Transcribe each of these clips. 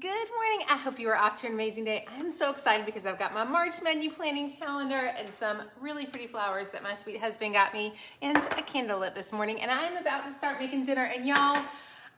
Good morning. I hope you are off to an amazing day. I'm so excited because I've got my March menu planning calendar and some really pretty flowers that my sweet husband got me and a candle lit this morning. And I'm about to start making dinner. And y'all,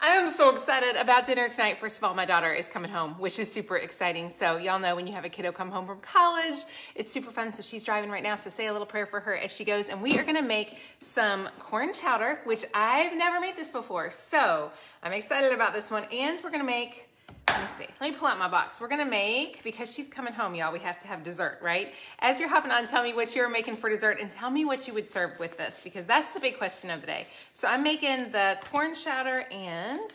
I am so excited about dinner tonight. First of all, my daughter is coming home, which is super exciting. So y'all know when you have a kiddo come home from college, it's super fun. So she's driving right now. So say a little prayer for her as she goes. And we are gonna make some corn chowder, which I've never made this before. So I'm excited about this one. And we're gonna make let me see. Let me pull out my box. We're gonna make, because she's coming home, y'all, we have to have dessert, right? As you're hopping on, tell me what you're making for dessert and tell me what you would serve with this because that's the big question of the day. So I'm making the corn chowder and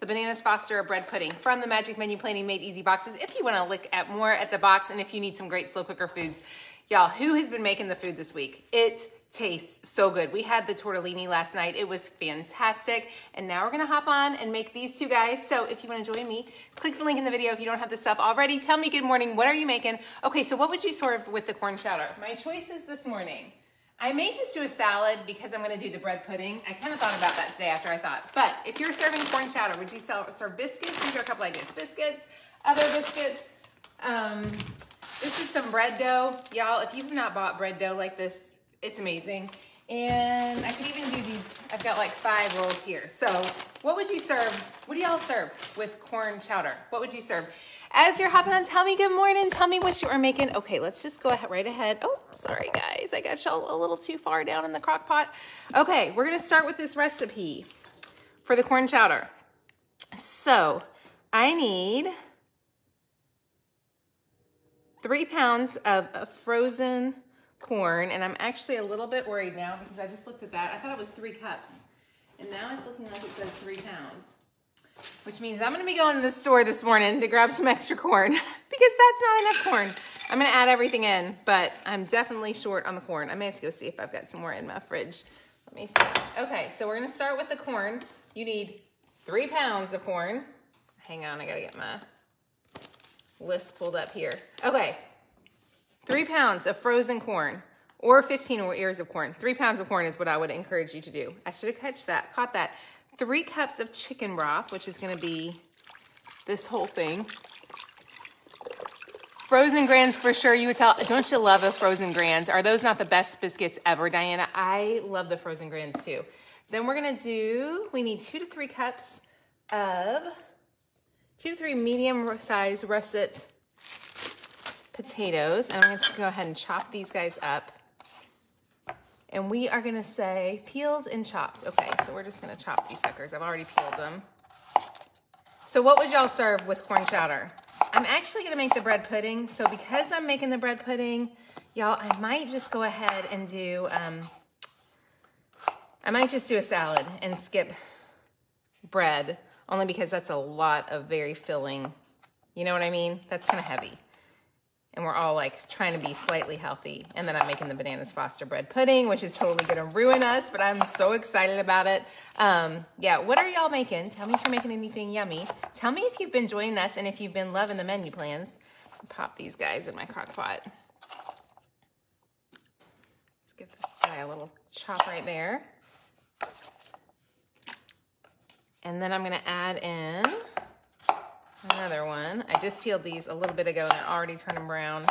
the Bananas Foster bread pudding from the Magic Menu Planning Made Easy boxes. If you wanna look at more at the box and if you need some great slow cooker foods, y'all, who has been making the food this week? It tastes so good. We had the tortellini last night. It was fantastic. And now we're gonna hop on and make these two guys. So if you wanna join me, click the link in the video if you don't have the stuff already. Tell me good morning, what are you making? Okay, so what would you serve with the corn chowder? My choices this morning. I may just do a salad because I'm gonna do the bread pudding. I kind of thought about that today after I thought. But if you're serving corn chowder, would you serve biscuits? These are a couple ideas. Biscuits, other biscuits. Um, this is some bread dough. Y'all, if you've not bought bread dough like this, it's amazing. And I could even do these, I've got like five rolls here. So what would you serve? What do y'all serve with corn chowder? What would you serve? As you're hopping on, tell me good morning. Tell me what you are making. Okay, let's just go ahead right ahead. Oh, sorry guys. I got y'all a little too far down in the crock pot. Okay, we're gonna start with this recipe for the corn chowder. So I need three pounds of uh, frozen corn, and I'm actually a little bit worried now because I just looked at that. I thought it was three cups, and now it's looking like it says three pounds, which means I'm gonna be going to the store this morning to grab some extra corn because that's not enough corn. I'm gonna add everything in, but I'm definitely short on the corn. I may have to go see if I've got some more in my fridge. Let me see. Okay, so we're gonna start with the corn. You need three pounds of corn. Hang on, I gotta get my list pulled up here. Okay, Three pounds of frozen corn or 15 ears of corn. Three pounds of corn is what I would encourage you to do. I should have catch that, caught that. Three cups of chicken broth, which is gonna be this whole thing. Frozen Grands for sure. You would tell, don't you love a Frozen Grand? Are those not the best biscuits ever, Diana? I love the Frozen Grands too. Then we're gonna do, we need two to three cups of, two to three medium size russet potatoes. And I'm to go ahead and chop these guys up. And we are to say peeled and chopped. Okay, so we're just to chop these suckers. I've already peeled them. So what would y'all serve with corn chowder? I'm actually to make the bread pudding. So because I'm making the bread pudding, y'all, I might just go ahead and do, um, I might just do a salad and skip bread only because that's a lot of very filling. You know what I mean? That's kind of heavy and we're all like trying to be slightly healthy. And then I'm making the Bananas Foster bread pudding, which is totally gonna ruin us, but I'm so excited about it. Um, yeah, what are y'all making? Tell me if you're making anything yummy. Tell me if you've been joining us and if you've been loving the menu plans. Pop these guys in my crock pot. Let's give this guy a little chop right there. And then I'm gonna add in Another one. I just peeled these a little bit ago and they're already turning brown.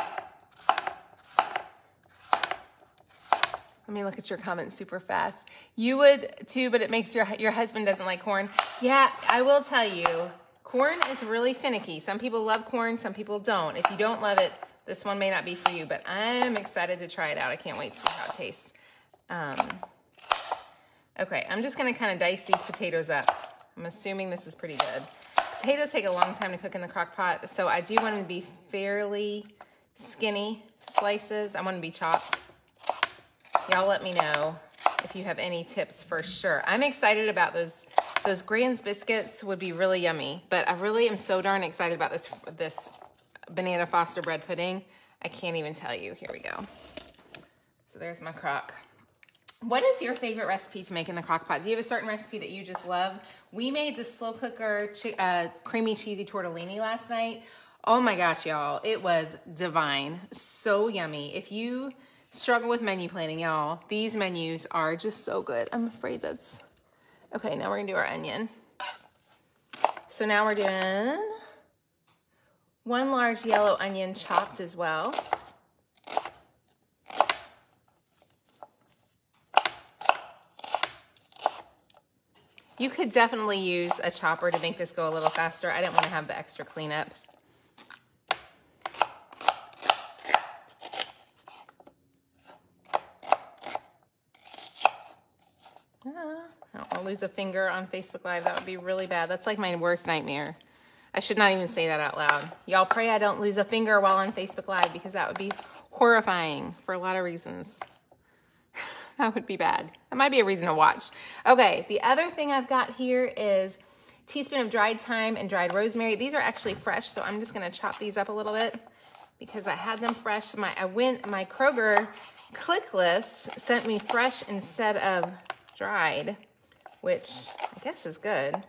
Let me look at your comments super fast. You would too, but it makes your, your husband doesn't like corn. Yeah, I will tell you, corn is really finicky. Some people love corn, some people don't. If you don't love it, this one may not be for you, but I'm excited to try it out. I can't wait to see how it tastes. Um, okay, I'm just gonna kind of dice these potatoes up. I'm assuming this is pretty good. Potatoes take a long time to cook in the crock pot, so I do want them to be fairly skinny slices. I want them to be chopped. Y'all let me know if you have any tips for sure. I'm excited about those those Grands biscuits would be really yummy, but I really am so darn excited about this this banana foster bread pudding. I can't even tell you. Here we go. So there's my crock. What is your favorite recipe to make in the crock pot? Do you have a certain recipe that you just love? We made the slow cooker uh, creamy cheesy tortellini last night. Oh my gosh, y'all. It was divine. So yummy. If you struggle with menu planning, y'all, these menus are just so good. I'm afraid that's... Okay, now we're gonna do our onion. So now we're doing One large yellow onion chopped as well. You could definitely use a chopper to make this go a little faster. I didn't want to have the extra cleanup. Ah, i don't want to lose a finger on Facebook Live. That would be really bad. That's like my worst nightmare. I should not even say that out loud. Y'all pray I don't lose a finger while on Facebook Live because that would be horrifying for a lot of reasons. that would be bad. That might be a reason to watch. Okay, the other thing I've got here is teaspoon of dried thyme and dried rosemary. These are actually fresh, so I'm just gonna chop these up a little bit because I had them fresh. My I went my Kroger click list sent me fresh instead of dried which I guess is good.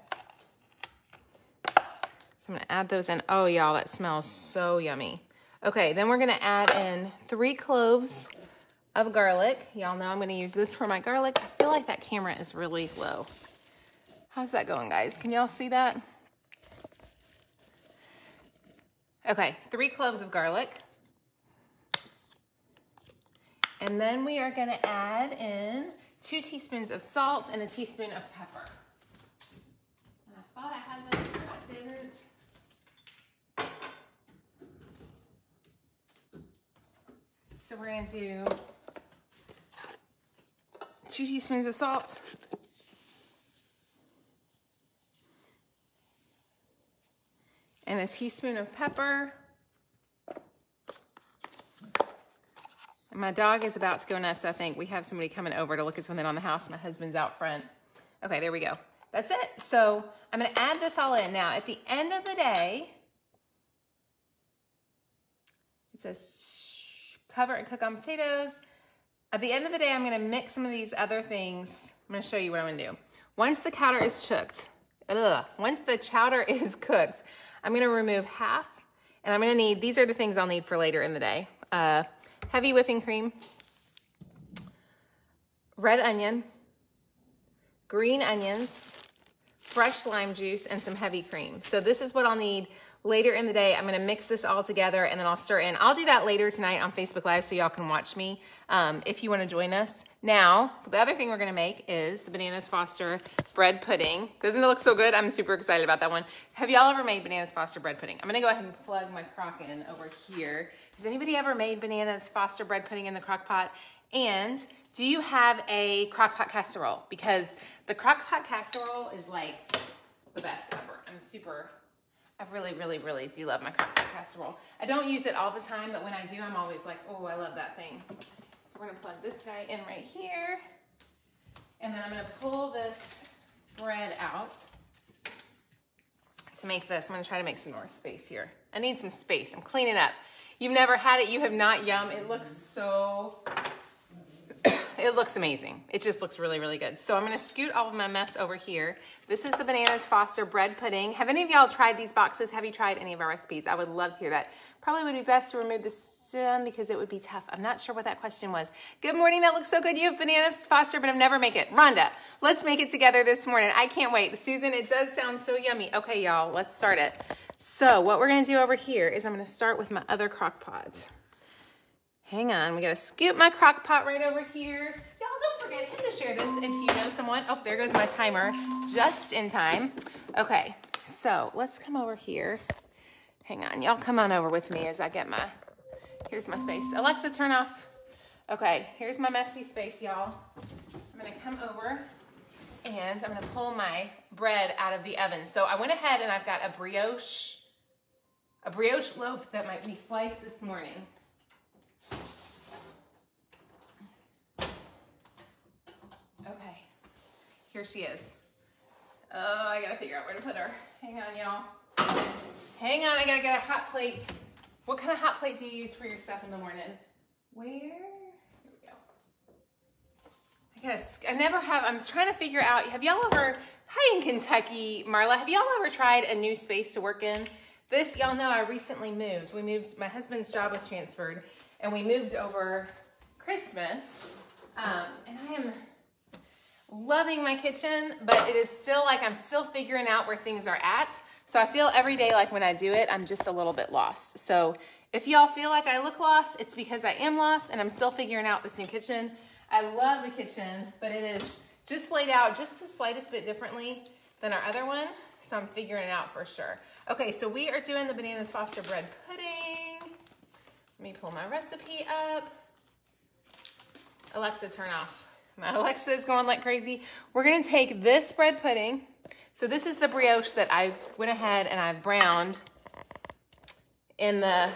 So I'm gonna add those in. Oh, y'all, that smells so yummy. Okay, then we're gonna add in three cloves of garlic. Y'all know I'm gonna use this for my garlic. I feel like that camera is really low. How's that going, guys? Can y'all see that? Okay, three cloves of garlic. And then we are gonna add in two teaspoons of salt and a teaspoon of pepper. So we're gonna do two teaspoons of salt. And a teaspoon of pepper. My dog is about to go nuts, I think. We have somebody coming over to look at something on the house. My husband's out front. Okay, there we go. That's it. So I'm gonna add this all in. Now, at the end of the day, it says cover and cook on potatoes. At the end of the day, I'm gonna mix some of these other things. I'm gonna show you what I'm gonna do. Once the chowder is cooked, ugh, once the chowder is cooked, I'm gonna remove half, and I'm gonna need, these are the things I'll need for later in the day. Uh, heavy whipping cream, red onion, green onions, fresh lime juice, and some heavy cream. So this is what I'll need later in the day. I'm gonna mix this all together and then I'll stir in. I'll do that later tonight on Facebook Live so y'all can watch me um, if you wanna join us. Now, the other thing we're gonna make is the Bananas Foster bread pudding. Doesn't it look so good? I'm super excited about that one. Have y'all ever made Bananas Foster bread pudding? I'm gonna go ahead and plug my crock in over here. Has anybody ever made Bananas Foster bread pudding in the crock pot? And do you have a crock pot casserole? Because the crock pot casserole is like the best ever. I'm super I really, really, really do love my crock pot casserole. I don't use it all the time, but when I do, I'm always like, oh, I love that thing. So we're gonna plug this guy in right here. And then I'm gonna pull this bread out to make this. I'm gonna try to make some more space here. I need some space, I'm cleaning up. You've never had it, you have not, yum. It looks so it looks amazing. It just looks really, really good. So I'm gonna scoot all of my mess over here. This is the Bananas Foster bread pudding. Have any of y'all tried these boxes? Have you tried any of our recipes? I would love to hear that. Probably would be best to remove the stem because it would be tough. I'm not sure what that question was. Good morning, that looks so good. You have Bananas Foster, but I've never make it. Rhonda, let's make it together this morning. I can't wait. Susan, it does sound so yummy. Okay, y'all, let's start it. So what we're gonna do over here is I'm gonna start with my other crock pot. Hang on, we gotta scoop my crock pot right over here. Y'all don't forget to share this if you know someone. Oh, there goes my timer, just in time. Okay, so let's come over here. Hang on, y'all come on over with me as I get my, here's my space. Alexa, turn off. Okay, here's my messy space, y'all. I'm gonna come over and I'm gonna pull my bread out of the oven. So I went ahead and I've got a brioche, a brioche loaf that might be sliced this morning. Okay, here she is. Oh, I gotta figure out where to put her. Hang on, y'all. Hang on, I gotta get a hot plate. What kind of hot plate do you use for your stuff in the morning? Where? Here we go. I gotta, I never have, I'm trying to figure out, have y'all ever, hi in Kentucky, Marla, have y'all ever tried a new space to work in? This, y'all know I recently moved. We moved, my husband's job was transferred and we moved over Christmas. Um, and I am loving my kitchen, but it is still like I'm still figuring out where things are at. So I feel every day like when I do it, I'm just a little bit lost. So if y'all feel like I look lost, it's because I am lost and I'm still figuring out this new kitchen. I love the kitchen, but it is just laid out just the slightest bit differently than our other one. So I'm figuring it out for sure. Okay, so we are doing the Bananas Foster bread pudding. Let me pull my recipe up. Alexa, turn off. Alexa is going like crazy. We're gonna take this bread pudding. So this is the brioche that I went ahead and I browned in the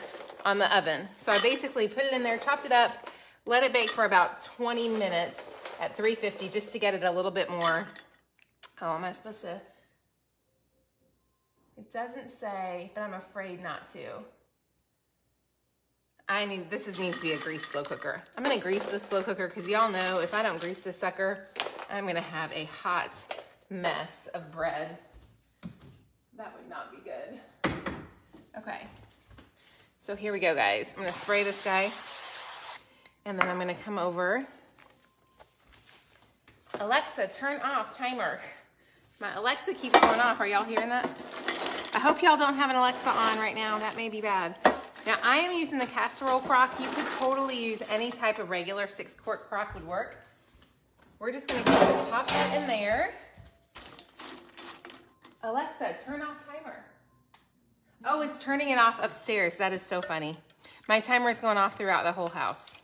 on the oven. So I basically put it in there, chopped it up, let it bake for about 20 minutes at 350 just to get it a little bit more. Oh, am I supposed to? It doesn't say, but I'm afraid not to. I need, this is, needs to be a grease slow cooker. I'm gonna grease this slow cooker because y'all know if I don't grease this sucker, I'm gonna have a hot mess of bread. That would not be good. Okay, so here we go, guys. I'm gonna spray this guy and then I'm gonna come over. Alexa, turn off timer. My Alexa keeps going off. Are y'all hearing that? I hope y'all don't have an Alexa on right now. That may be bad. Now I am using the casserole crock. You could totally use any type of regular six quart crock would work. We're just gonna pop that in there. Alexa, turn off timer. Oh, it's turning it off upstairs. That is so funny. My timer is going off throughout the whole house.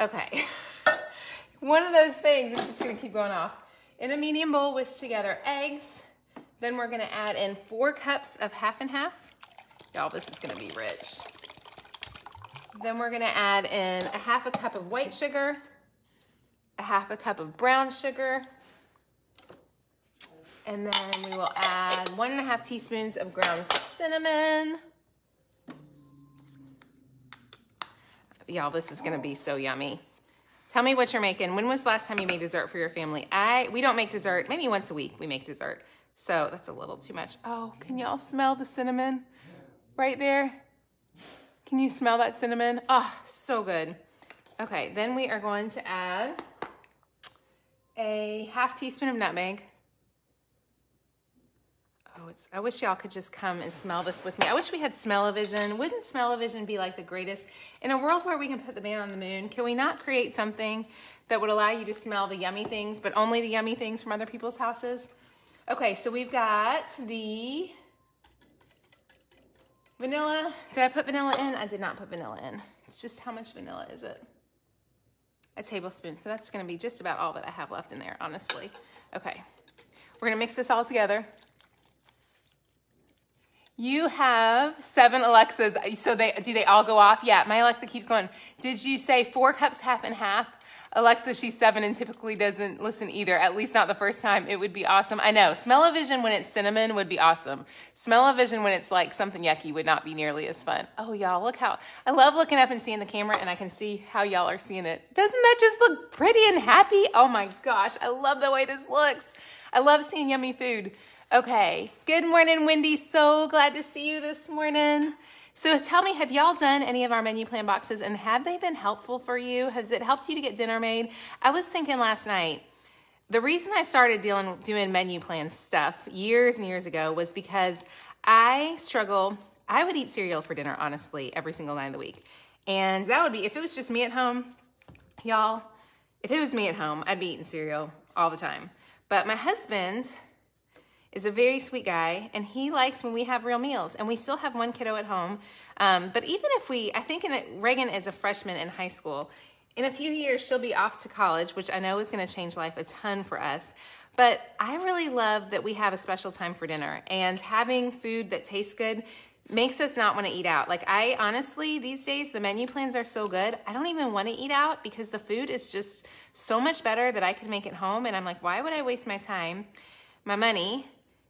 Okay. One of those things is just gonna keep going off. In a medium bowl, whisk together eggs. Then we're gonna add in four cups of half and half Y'all, this is gonna be rich. Then we're gonna add in a half a cup of white sugar, a half a cup of brown sugar, and then we will add one and a half teaspoons of ground cinnamon. Y'all, this is gonna be so yummy. Tell me what you're making. When was the last time you made dessert for your family? I We don't make dessert, maybe once a week we make dessert. So that's a little too much. Oh, can y'all smell the cinnamon? Right there. Can you smell that cinnamon? Oh, so good. Okay, then we are going to add a half teaspoon of nutmeg. Oh, it's, I wish y'all could just come and smell this with me. I wish we had smell-o-vision. Wouldn't smell-o-vision be like the greatest? In a world where we can put the man on the moon, can we not create something that would allow you to smell the yummy things, but only the yummy things from other people's houses? Okay, so we've got the Vanilla, did I put vanilla in? I did not put vanilla in. It's just how much vanilla is it? A tablespoon. So that's gonna be just about all that I have left in there, honestly. Okay, we're gonna mix this all together. You have seven Alexas, so they do they all go off? Yeah, my Alexa keeps going. Did you say four cups, half and half? Alexa, she's seven and typically doesn't listen either, at least not the first time. It would be awesome. I know. Smell-o-vision when it's cinnamon would be awesome. Smell-o-vision when it's like something yucky would not be nearly as fun. Oh, y'all, look how, I love looking up and seeing the camera and I can see how y'all are seeing it. Doesn't that just look pretty and happy? Oh my gosh, I love the way this looks. I love seeing yummy food. Okay, good morning, Wendy. So glad to see you this morning. So tell me, have y'all done any of our menu plan boxes and have they been helpful for you? Has it helped you to get dinner made? I was thinking last night, the reason I started dealing doing menu plan stuff years and years ago was because I struggle. I would eat cereal for dinner, honestly, every single night of the week. And that would be, if it was just me at home, y'all, if it was me at home, I'd be eating cereal all the time. But my husband is a very sweet guy, and he likes when we have real meals. And we still have one kiddo at home. Um, but even if we, I think in Reagan is a freshman in high school. In a few years, she'll be off to college, which I know is going to change life a ton for us. But I really love that we have a special time for dinner, and having food that tastes good makes us not want to eat out. Like I honestly, these days, the menu plans are so good. I don't even want to eat out because the food is just so much better that I can make at home. And I'm like, why would I waste my time, my money,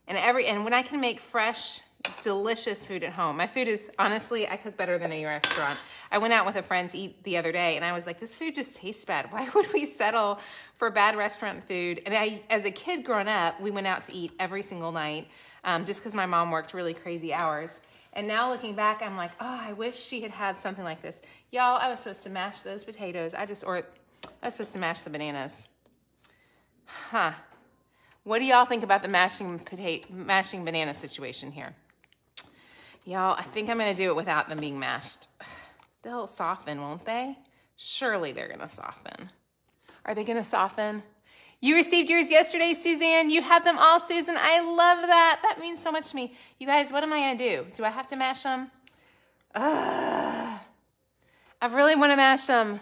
and every and when I can make fresh, delicious food at home. My food is honestly, I cook better than a restaurant. I went out with a friend to eat the other day and I was like, this food just tastes bad. Why would we settle for bad restaurant food? And I, as a kid growing up, we went out to eat every single night um, just because my mom worked really crazy hours. And now looking back, I'm like, oh, I wish she had had something like this. Y'all, I was supposed to mash those potatoes. I just, or I was supposed to mash the bananas. Huh. What do y'all think about the mashing potato, mashing banana situation here? Y'all, I think I'm gonna do it without them being mashed. They'll soften, won't they? Surely they're gonna soften. Are they gonna soften? You received yours yesterday, Suzanne. You had them all, Susan. I love that. That means so much to me. You guys, what am I gonna do? Do I have to mash them? Uh, I really wanna mash them.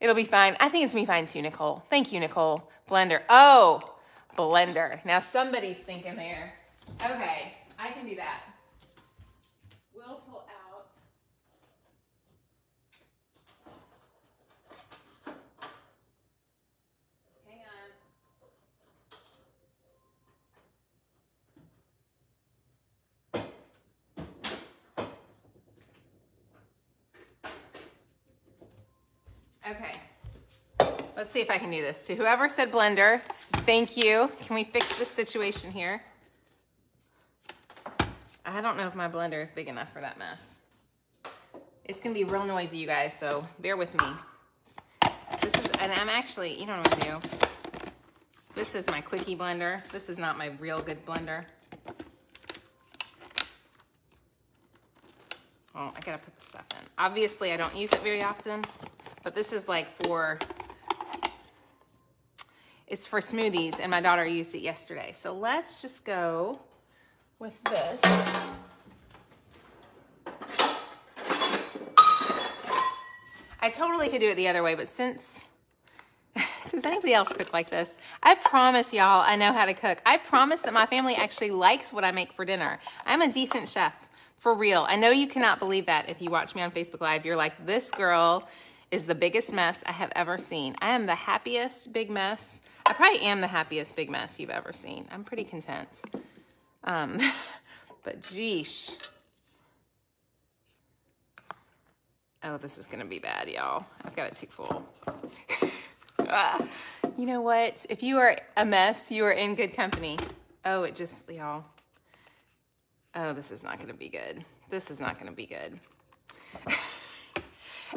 It'll be fine. I think it's me fine too, Nicole. Thank you, Nicole. Blender. Oh, blender. Now somebody's thinking there. Okay, I can do that. We'll pull out. Hang on. Okay. Let's see if I can do this. To whoever said blender, thank you. Can we fix this situation here? I don't know if my blender is big enough for that mess. It's gonna be real noisy, you guys, so bear with me. This is, and I'm actually, you know what I'm gonna do? This is my quickie blender. This is not my real good blender. Oh, I gotta put the stuff in. Obviously, I don't use it very often, but this is like for, it's for smoothies, and my daughter used it yesterday. So let's just go with this. I totally could do it the other way, but since, does anybody else cook like this? I promise y'all I know how to cook. I promise that my family actually likes what I make for dinner. I'm a decent chef, for real. I know you cannot believe that if you watch me on Facebook Live. You're like, this girl is the biggest mess I have ever seen. I am the happiest big mess. I probably am the happiest big mess you've ever seen. I'm pretty content. Um, but geesh. Oh, this is gonna be bad, y'all. I've got it too full. ah, you know what? If you are a mess, you are in good company. Oh, it just, y'all. Oh, this is not gonna be good. This is not gonna be good.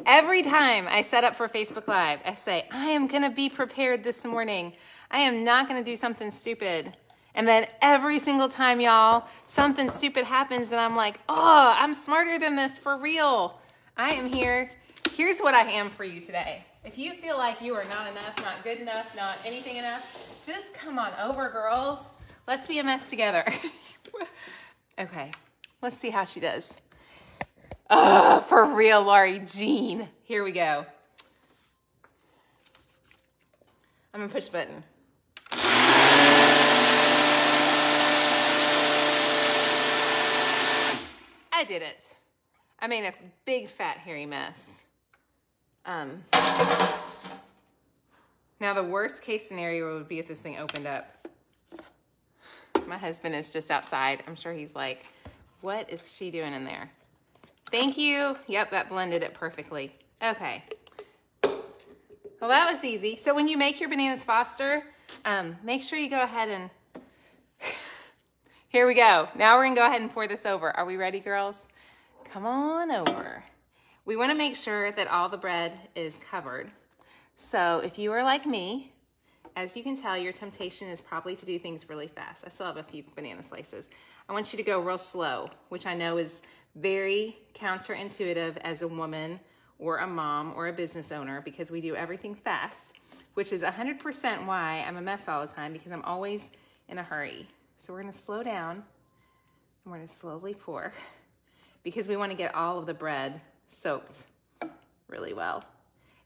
Every time I set up for Facebook Live, I say, I am gonna be prepared this morning. I am not gonna do something stupid. And then every single time, y'all, something stupid happens and I'm like, oh, I'm smarter than this for real. I am here. Here's what I am for you today. If you feel like you are not enough, not good enough, not anything enough, just come on over, girls. Let's be a mess together. okay, let's see how she does. Oh, for real, Laurie Jean. Here we go. I'm gonna push button. I did it. I made a big fat hairy mess. Um, now the worst case scenario would be if this thing opened up. My husband is just outside. I'm sure he's like, what is she doing in there? Thank you. Yep, that blended it perfectly. Okay. Well, that was easy. So when you make your bananas Foster, um, make sure you go ahead and here we go. Now we're gonna go ahead and pour this over. Are we ready, girls? Come on over. We wanna make sure that all the bread is covered. So if you are like me, as you can tell, your temptation is probably to do things really fast. I still have a few banana slices. I want you to go real slow, which I know is very counterintuitive as a woman or a mom or a business owner because we do everything fast, which is 100% why I'm a mess all the time because I'm always in a hurry. So we're gonna slow down and we're gonna slowly pour because we wanna get all of the bread soaked really well.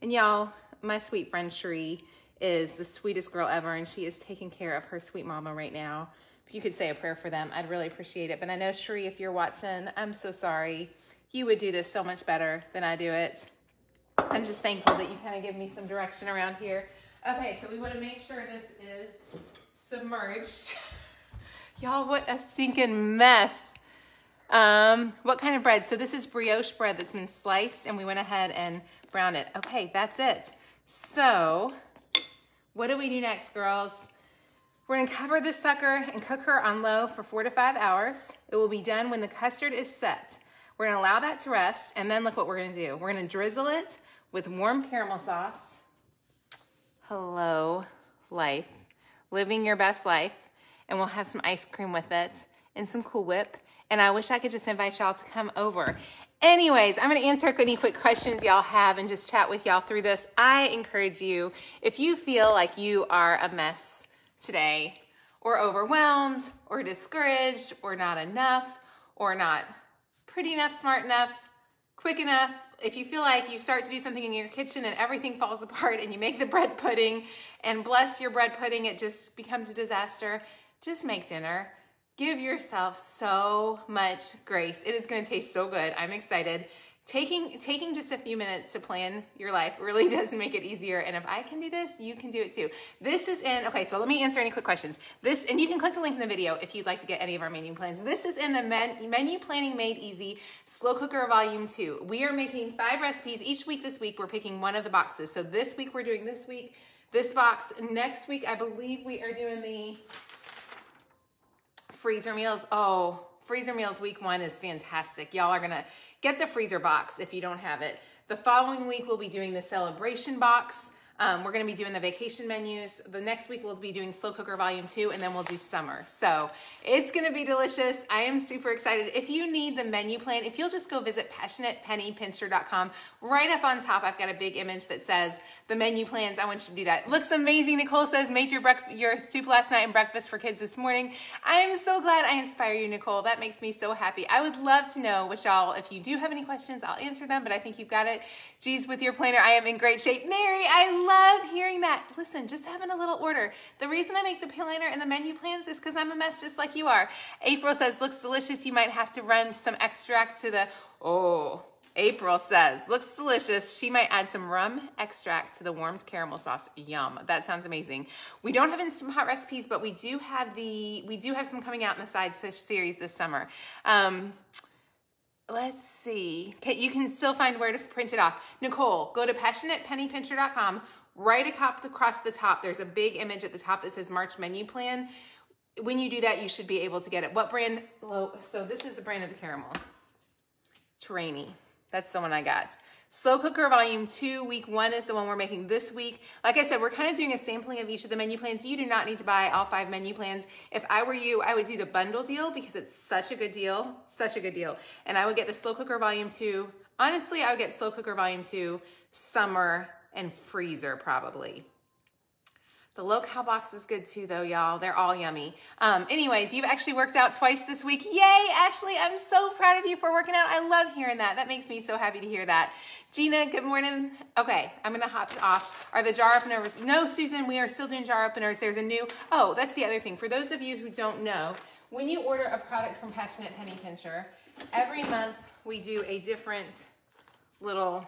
And y'all, my sweet friend Cherie is the sweetest girl ever and she is taking care of her sweet mama right now. If you could say a prayer for them, I'd really appreciate it. But I know Sheree, if you're watching, I'm so sorry. You would do this so much better than I do it. I'm just thankful that you kind of give me some direction around here. Okay, so we want to make sure this is submerged. Y'all, what a stinking mess. Um, what kind of bread? So this is brioche bread that's been sliced and we went ahead and browned it. Okay, that's it. So what do we do next, girls? We're gonna cover this sucker and cook her on low for four to five hours. It will be done when the custard is set. We're gonna allow that to rest and then look what we're gonna do. We're gonna drizzle it with warm caramel sauce. Hello, life. living your best life, and we'll have some ice cream with it and some Cool Whip. And I wish I could just invite y'all to come over. Anyways, I'm gonna answer any quick questions y'all have and just chat with y'all through this. I encourage you, if you feel like you are a mess today, or overwhelmed, or discouraged, or not enough, or not pretty enough, smart enough, quick enough, if you feel like you start to do something in your kitchen and everything falls apart and you make the bread pudding and bless your bread pudding, it just becomes a disaster, just make dinner. Give yourself so much grace. It is gonna taste so good. I'm excited. Taking taking just a few minutes to plan your life really does make it easier and if i can do this you can do it too. This is in okay so let me answer any quick questions. This and you can click the link in the video if you'd like to get any of our menu plans. This is in the men, menu planning made easy slow cooker volume 2 we are making five recipes each week this week. We're picking one of the boxes. So this week we're doing this week this box. Next week i believe we are doing the freezer meals oh freezer meals week one is fantastic y'all are gonna Get the freezer box if you don't have it. The following week, we'll be doing the celebration box. Um, we're gonna be doing the vacation menus. The next week we'll be doing Slow Cooker Volume 2 and then we'll do summer. So it's gonna be delicious. I am super excited. If you need the menu plan, if you'll just go visit passionatepennypincher.com, right up on top I've got a big image that says the menu plans. I want you to do that. Looks amazing. Nicole says, made your, your soup last night and breakfast for kids this morning. I am so glad I inspire you, Nicole. That makes me so happy. I would love to know what y'all, if you do have any questions, I'll answer them, but I think you've got it. Geez, with your planner, I am in great shape. Mary, I love love hearing that. Listen, just having a little order. The reason I make the planner and the menu plans is because I'm a mess just like you are. April says, looks delicious. You might have to run some extract to the, oh, April says, looks delicious. She might add some rum extract to the warmed caramel sauce. Yum. That sounds amazing. We don't have Instant Pot recipes, but we do have the, we do have some coming out in the side series this summer. Um, let's see. Okay, you can still find where to print it off. Nicole, go to passionatepennypincher.com right across the top, there's a big image at the top that says March menu plan. When you do that, you should be able to get it. What brand? So this is the brand of the caramel. Torani. That's the one I got. Slow Cooker Volume 2, Week 1 is the one we're making this week. Like I said, we're kind of doing a sampling of each of the menu plans. You do not need to buy all five menu plans. If I were you, I would do the bundle deal because it's such a good deal, such a good deal. And I would get the Slow Cooker Volume 2. Honestly, I would get Slow Cooker Volume 2, Summer, and freezer probably. The low-cal box is good too though, y'all. They're all yummy. Um, anyways, you've actually worked out twice this week. Yay, Ashley, I'm so proud of you for working out. I love hearing that. That makes me so happy to hear that. Gina, good morning. Okay, I'm gonna hop off. Are the jar openers? No, Susan, we are still doing jar openers. There's a new, oh, that's the other thing. For those of you who don't know, when you order a product from Passionate Penny Pincher, every month we do a different little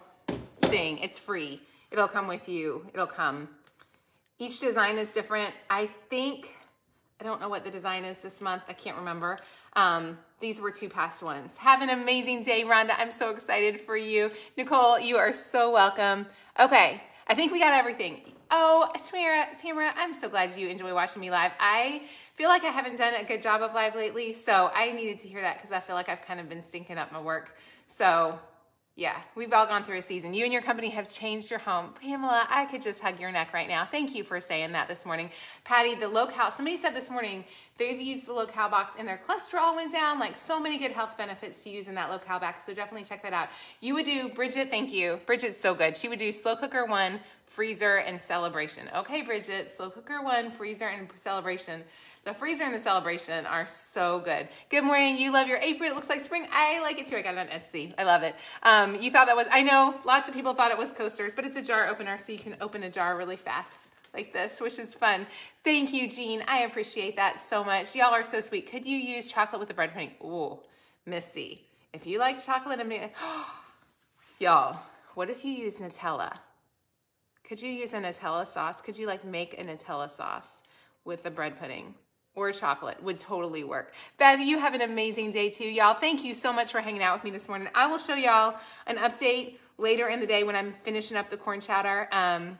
thing. It's free. It'll come with you. It'll come. Each design is different. I think, I don't know what the design is this month. I can't remember. Um, these were two past ones. Have an amazing day, Rhonda. I'm so excited for you. Nicole, you are so welcome. Okay, I think we got everything. Oh, Tamara, Tamara, I'm so glad you enjoy watching me live. I feel like I haven't done a good job of live lately, so I needed to hear that because I feel like I've kind of been stinking up my work. So yeah, we've all gone through a season. You and your company have changed your home. Pamela, I could just hug your neck right now. Thank you for saying that this morning. Patty, the low-cal, somebody said this morning they've used the low-cal box and their cholesterol went down. Like so many good health benefits to use in that low-cal box. So definitely check that out. You would do, Bridget, thank you. Bridget's so good. She would do slow cooker one, freezer, and celebration. Okay, Bridget, slow cooker one, freezer, and celebration. The freezer and the celebration are so good. Good morning. You love your apron. It looks like spring. I like it too. I got it on Etsy. I love it. Um, you thought that was, I know lots of people thought it was coasters, but it's a jar opener so you can open a jar really fast like this, which is fun. Thank you, Jean. I appreciate that so much. Y'all are so sweet. Could you use chocolate with the bread pudding? Ooh, Missy. If you like chocolate, I'm gonna, y'all, what if you use Nutella? Could you use a Nutella sauce? Could you like make a Nutella sauce with the bread pudding? Or chocolate would totally work. Bev, you have an amazing day too, y'all. Thank you so much for hanging out with me this morning. I will show y'all an update later in the day when I'm finishing up the corn chowder. Um,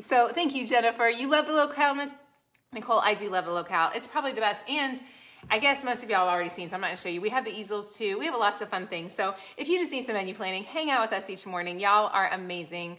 so thank you, Jennifer. You love the low-cal, Nicole, I do love the low-cal. It's probably the best. And I guess most of y'all have already seen, so I'm not gonna show you. We have the easels too. We have lots of fun things. So if you just need some menu planning, hang out with us each morning. Y'all are amazing.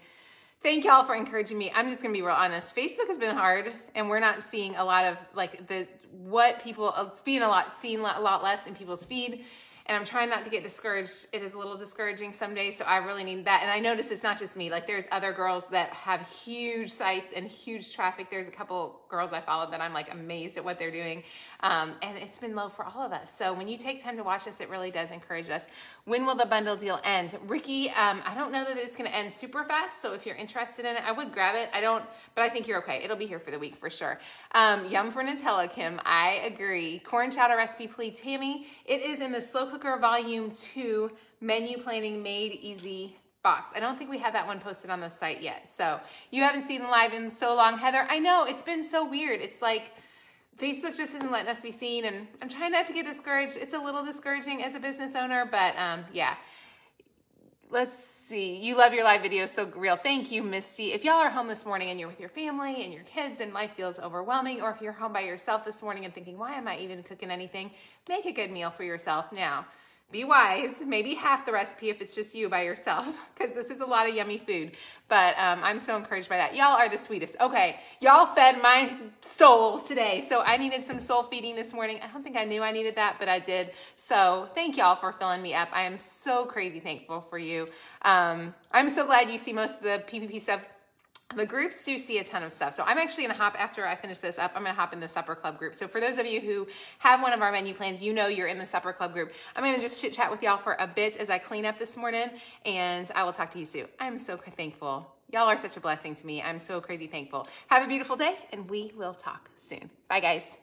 Thank y'all for encouraging me. I'm just gonna be real honest. Facebook has been hard, and we're not seeing a lot of like the what people. It's being a lot seen a lot less in people's feed and I'm trying not to get discouraged. It is a little discouraging some days, so I really need that. And I notice it's not just me. Like there's other girls that have huge sites and huge traffic. There's a couple girls I follow that I'm like amazed at what they're doing. Um, and it's been low for all of us. So when you take time to watch us, it really does encourage us. When will the bundle deal end? Ricky, um, I don't know that it's gonna end super fast. So if you're interested in it, I would grab it. I don't, but I think you're okay. It'll be here for the week for sure. Um, yum for Nutella, Kim. I agree. Corn chowder recipe, please, Tammy. It is in the slow Cooker Volume 2 Menu Planning Made Easy box. I don't think we have that one posted on the site yet. So you haven't seen live in so long, Heather. I know, it's been so weird. It's like Facebook just isn't letting us be seen and I'm trying not to get discouraged. It's a little discouraging as a business owner, but um, yeah. Let's see. You love your live videos, so real. Thank you, Misty. If y'all are home this morning and you're with your family and your kids and life feels overwhelming, or if you're home by yourself this morning and thinking, why am I even cooking anything? Make a good meal for yourself now be wise, maybe half the recipe if it's just you by yourself, because this is a lot of yummy food. But um, I'm so encouraged by that. Y'all are the sweetest. Okay, y'all fed my soul today. So I needed some soul feeding this morning. I don't think I knew I needed that, but I did. So thank y'all for filling me up. I am so crazy thankful for you. Um, I'm so glad you see most of the PPP stuff the groups do see a ton of stuff. So I'm actually gonna hop after I finish this up, I'm gonna hop in the supper club group. So for those of you who have one of our menu plans, you know you're in the supper club group. I'm gonna just chit chat with y'all for a bit as I clean up this morning and I will talk to you soon. I'm so thankful. Y'all are such a blessing to me. I'm so crazy thankful. Have a beautiful day and we will talk soon. Bye guys.